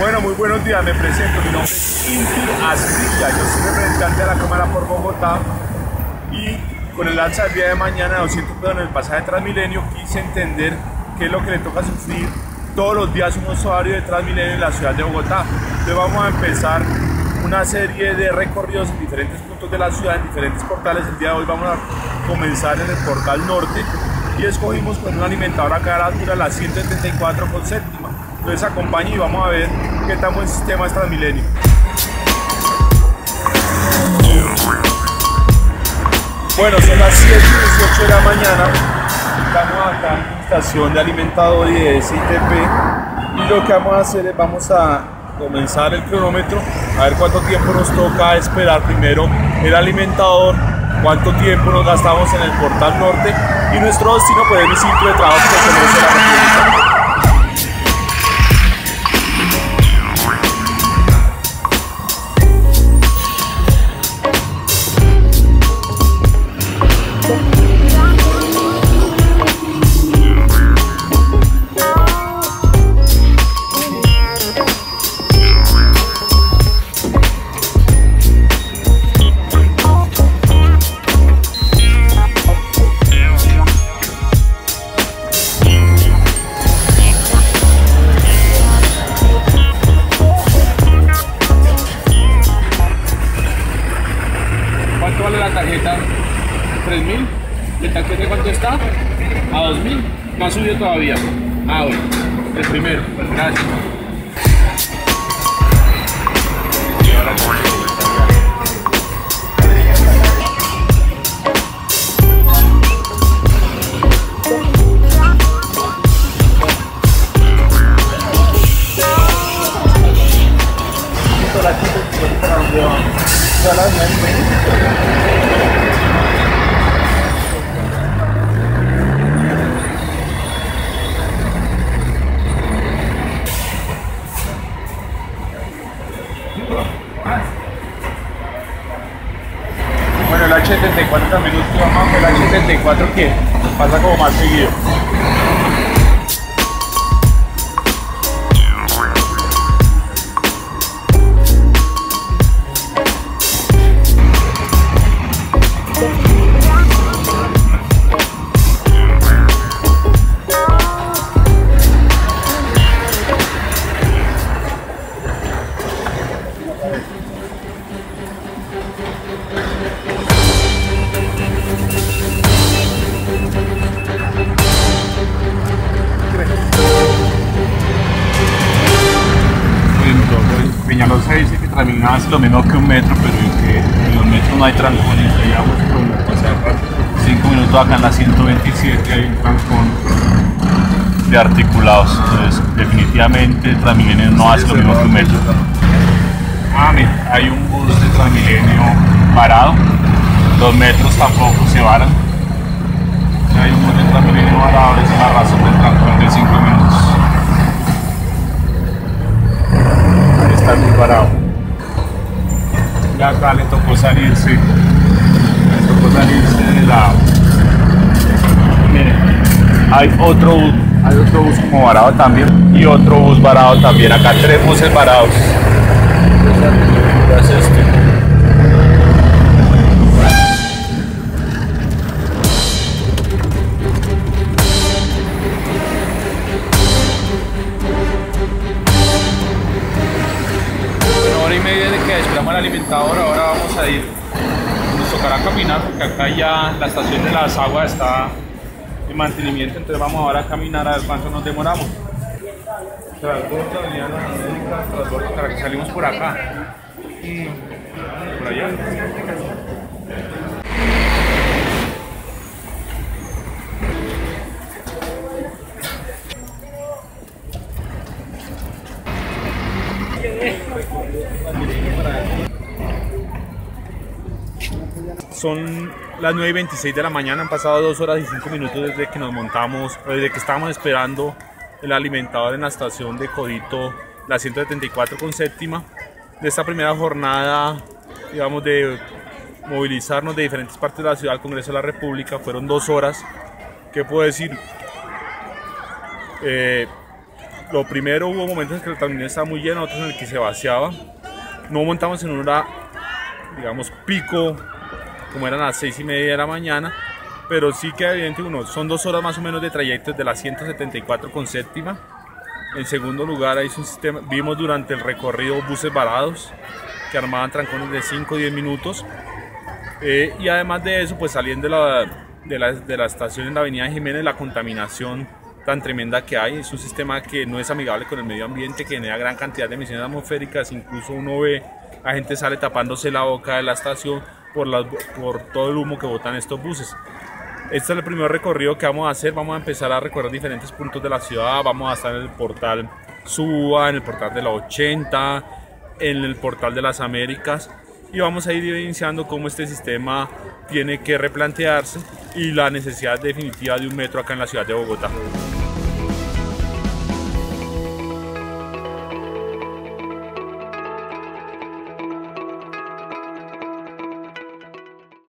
Bueno, muy buenos días, me presento, mi nombre es Inti Asprilla, yo soy representante de la Cámara por Bogotá y con el alza del día de mañana de 200 pesos en el pasaje Transmilenio quise entender qué es lo que le toca sufrir todos los días un usuario de Transmilenio en la ciudad de Bogotá. Entonces vamos a empezar una serie de recorridos en diferentes puntos de la ciudad, en diferentes portales. El día de hoy vamos a comenzar en el portal norte y escogimos con un alimentador acá a la altura la 174 con séptima. Entonces acompañe y vamos a ver qué tan buen sistema es Transmilenio. Bueno, son las 7 y 18 de la mañana. Estamos acá en la estación de alimentador y de SITP. Y lo que vamos a hacer es vamos a comenzar el cronómetro, a ver cuánto tiempo nos toca esperar primero el alimentador, cuánto tiempo nos gastamos en el portal norte y nuestro destino pues es el sitio de trabajo que está? A 2000. No ha subido todavía. Ah, bueno. El primero. Gracias. Bueno, el H74 también estuvo más, el H74 que pasa como más seguido. Transmilenio hace lo mismo que un metro, pero que en los metros no hay trancón y digamos como pasar 5 minutos acá en la 127 hay un trancón de articulados. Entonces, definitivamente Transmilenio no hace lo mismo que un metro. Ah, mira, hay un bus de Transmilenio parado, los metros tampoco se varan. Hay un bus de Transmilenio varado, esa es la razón del trancón de 5 minutos. Ahí está muy parado. Y acá le tocó salirse. Le tocó salirse de lado. Miren, hay otro bus, hay otro bus como varado también. Y otro bus varado también. Acá tres buses varados. Este. Bueno, hora y media de que esperamos al alimentador, ahora vamos a ir. Nos tocará caminar porque acá ya la estación de las aguas está en mantenimiento, entonces vamos ahora a caminar a ver nos demoramos. Transbordo, Avenida Las Américas, Transbordo salimos por acá. Por allá. Son las 9 y 26 de la mañana, han pasado 2 horas y 5 minutos desde que nos montamos, desde que estábamos esperando el alimentador en la estación de Codito, la 174 con séptima, de esta primera jornada, digamos, de movilizarnos de diferentes partes de la ciudad al Congreso de la República. Fueron dos horas. ¿Qué puedo decir? Eh, lo primero hubo momentos en que el Transmilenio estaba muy lleno, otros en el que se vaciaba. No montamos en una, digamos, pico, como eran las seis y media de la mañana, pero sí que evidente uno, son dos horas más o menos de trayecto de la 174 con séptima. En segundo lugar, hay un sistema, vimos durante el recorrido buses varados que armaban trancones de 5 o 10 minutos. Eh, y además de eso, pues saliendo de la, de la, de la estación en la avenida Jiménez, la contaminación tan tremenda que hay. Es un sistema que no es amigable con el medio ambiente, que genera gran cantidad de emisiones atmosféricas. Incluso uno ve a gente sale tapándose la boca de la estación por, por todo el humo que botan estos buses. Este es el primer recorrido que vamos a hacer. Vamos a empezar a recorrer diferentes puntos de la ciudad. Vamos a estar en el portal Suba, en el portal de la 80, en el portal de las Américas. Y vamos a ir evidenciando cómo este sistema tiene que replantearse y la necesidad definitiva de un metro acá en la ciudad de Bogotá.